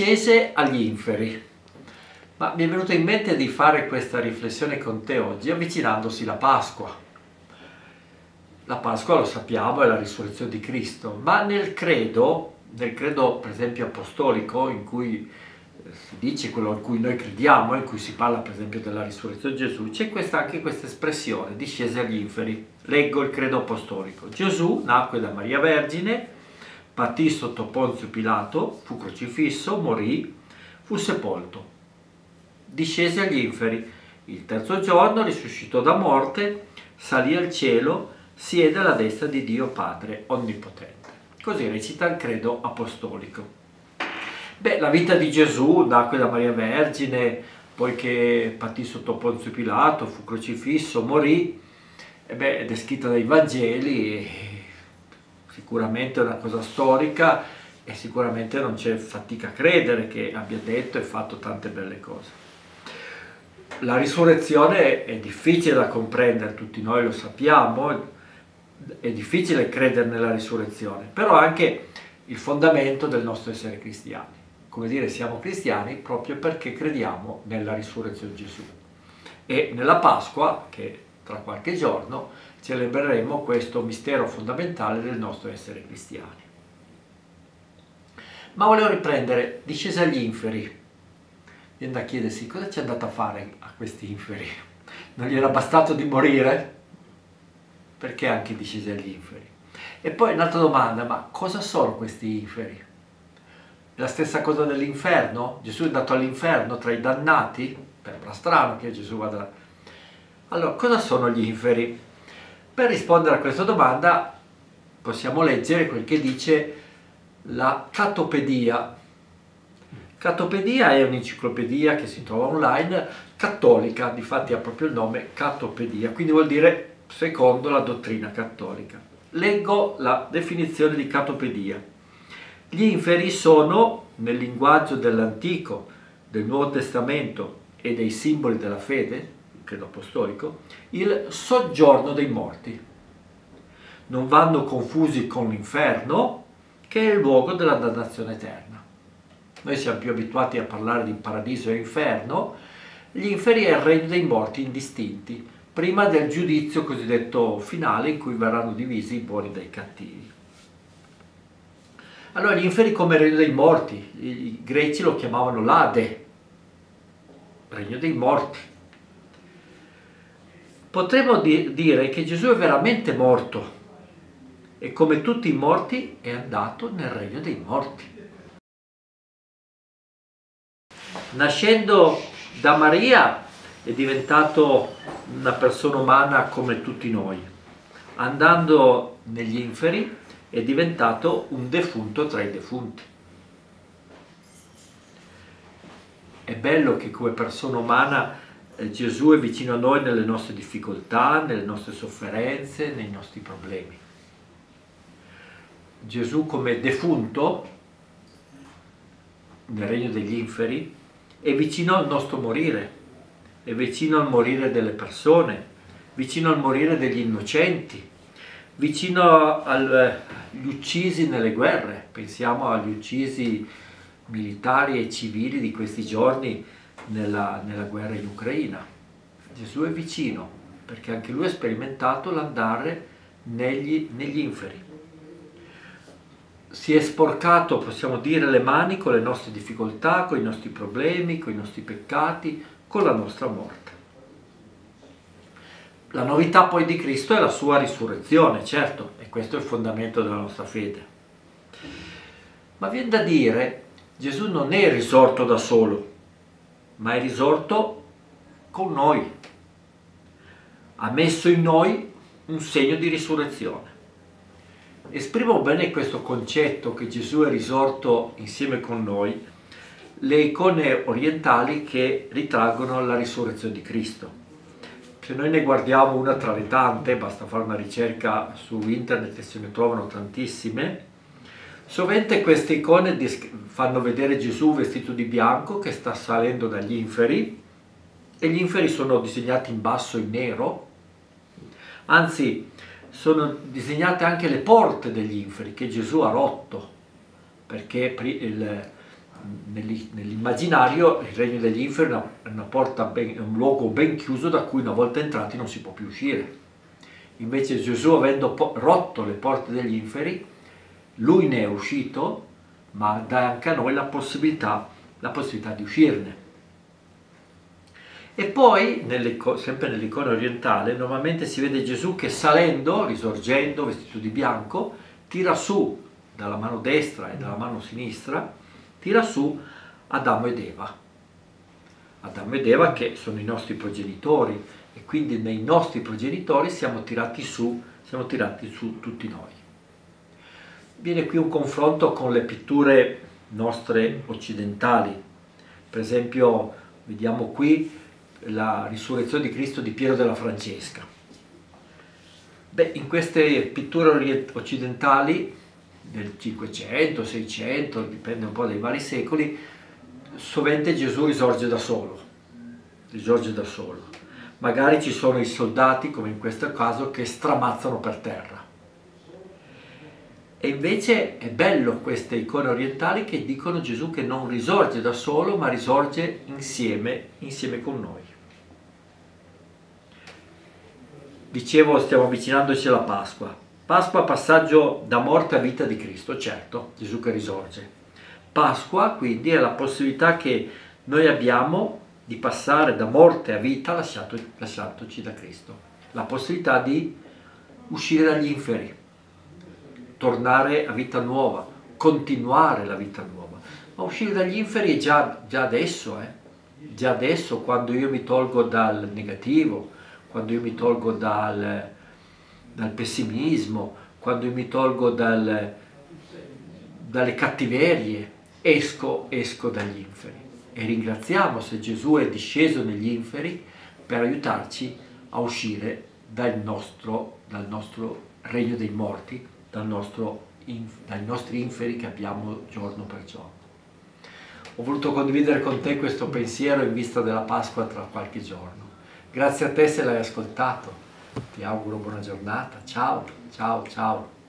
discese agli inferi. Ma mi è venuto in mente di fare questa riflessione con te oggi avvicinandosi la Pasqua. La Pasqua lo sappiamo è la risurrezione di Cristo, ma nel credo, nel credo per esempio apostolico in cui eh, si dice quello in cui noi crediamo, in cui si parla per esempio della risurrezione di Gesù, c'è questa, anche questa espressione, discese agli inferi. Leggo il credo apostolico. Gesù nacque da Maria Vergine, patì sotto Ponzio Pilato, fu crocifisso, morì, fu sepolto discese agli inferi. Il terzo giorno risuscitò da morte, salì al cielo, siede alla destra di Dio Padre Onnipotente. Così recita il credo apostolico. Beh, la vita di Gesù nacque da Maria Vergine, poiché patì sotto Ponzio Pilato, fu crocifisso, morì, beh, è descritta dai Vangeli, sicuramente è una cosa storica e sicuramente non c'è fatica a credere che abbia detto e fatto tante belle cose la risurrezione è difficile da comprendere, tutti noi lo sappiamo, è difficile credere nella risurrezione, però anche il fondamento del nostro essere cristiani. Come dire, siamo cristiani proprio perché crediamo nella risurrezione di Gesù. E nella Pasqua, che tra qualche giorno, celebreremo questo mistero fondamentale del nostro essere cristiani. Ma volevo riprendere discesa agli inferi, viene da chiedersi cosa ci è andato a fare a questi inferi. Non gli era bastato di morire? Perché anche discese agli inferi? E poi un'altra domanda, ma cosa sono questi inferi? La stessa cosa dell'inferno? Gesù è andato all'inferno tra i dannati? Sembra strano che Gesù vada... Allora, cosa sono gli inferi? Per rispondere a questa domanda possiamo leggere quel che dice la catopedia, Catopedia è un'enciclopedia che si trova online, cattolica, difatti ha proprio il nome Catopedia, quindi vuol dire secondo la dottrina cattolica. Leggo la definizione di catopedia. Gli inferi sono, nel linguaggio dell'Antico, del Nuovo Testamento e dei simboli della fede, credo apostolico, il soggiorno dei morti. Non vanno confusi con l'inferno, che è il luogo della dannazione eterna. Noi siamo più abituati a parlare di paradiso e inferno, gli inferi è il regno dei morti indistinti, prima del giudizio cosiddetto finale in cui verranno divisi i buoni dai cattivi. Allora gli inferi come regno dei morti, i greci lo chiamavano l'Ade, regno dei morti. Potremmo di dire che Gesù è veramente morto e come tutti i morti è andato nel regno dei morti. Nascendo da Maria è diventato una persona umana come tutti noi. Andando negli inferi è diventato un defunto tra i defunti. È bello che come persona umana Gesù è vicino a noi nelle nostre difficoltà, nelle nostre sofferenze, nei nostri problemi. Gesù come defunto nel regno degli inferi è vicino al nostro morire, è vicino al morire delle persone, vicino al morire degli innocenti, vicino agli uccisi nelle guerre. Pensiamo agli uccisi militari e civili di questi giorni nella, nella guerra in Ucraina. Gesù è vicino perché anche lui ha sperimentato l'andare negli, negli inferi si è sporcato, possiamo dire, le mani con le nostre difficoltà, con i nostri problemi, con i nostri peccati, con la nostra morte. La novità poi di Cristo è la sua risurrezione, certo, e questo è il fondamento della nostra fede. Ma viene da dire, Gesù non è risorto da solo, ma è risorto con noi. Ha messo in noi un segno di risurrezione esprimo bene questo concetto che Gesù è risorto insieme con noi, le icone orientali che ritraggono la risurrezione di Cristo. Se noi ne guardiamo una tra le tante, basta fare una ricerca su internet e se ne trovano tantissime, sovente queste icone fanno vedere Gesù vestito di bianco che sta salendo dagli inferi e gli inferi sono disegnati in basso in nero, anzi sono disegnate anche le porte degli inferi che Gesù ha rotto, perché nell'immaginario il regno degli inferi è ben, un luogo ben chiuso da cui una volta entrati non si può più uscire. Invece Gesù avendo rotto le porte degli inferi, lui ne è uscito, ma dà anche a noi la possibilità, la possibilità di uscirne. E poi, sempre nell'icona orientale, normalmente si vede Gesù che salendo, risorgendo, vestito di bianco, tira su dalla mano destra e dalla mano sinistra, tira su Adamo ed Eva. Adamo ed Eva che sono i nostri progenitori e quindi nei nostri progenitori siamo tirati su, siamo tirati su tutti noi. Viene qui un confronto con le pitture nostre occidentali. Per esempio, vediamo qui la risurrezione di Cristo di Piero della Francesca. Beh, in queste pitture occidentali del 500, 600, dipende un po' dai vari secoli, sovente Gesù risorge da solo, risorge da solo. Magari ci sono i soldati, come in questo caso, che stramazzano per terra. E invece è bello queste icone orientali che dicono Gesù che non risorge da solo, ma risorge insieme, insieme con noi. Dicevo, stiamo avvicinandoci alla Pasqua. Pasqua, passaggio da morte a vita di Cristo, certo, Gesù che risorge. Pasqua, quindi, è la possibilità che noi abbiamo di passare da morte a vita lasciato, lasciatoci da Cristo. La possibilità di uscire dagli inferi, tornare a vita nuova, continuare la vita nuova. Ma uscire dagli inferi è già, già adesso, eh? già adesso, quando io mi tolgo dal negativo, quando io mi tolgo dal, dal pessimismo, quando io mi tolgo dal, dalle cattiverie, esco, esco dagli inferi. E ringraziamo se Gesù è disceso negli inferi per aiutarci a uscire dal nostro, dal nostro regno dei morti, dal nostro, dai nostri inferi che abbiamo giorno per giorno. Ho voluto condividere con te questo pensiero in vista della Pasqua tra qualche giorno. Grazie a te se l'hai ascoltato. Ti auguro buona giornata. Ciao, ciao, ciao.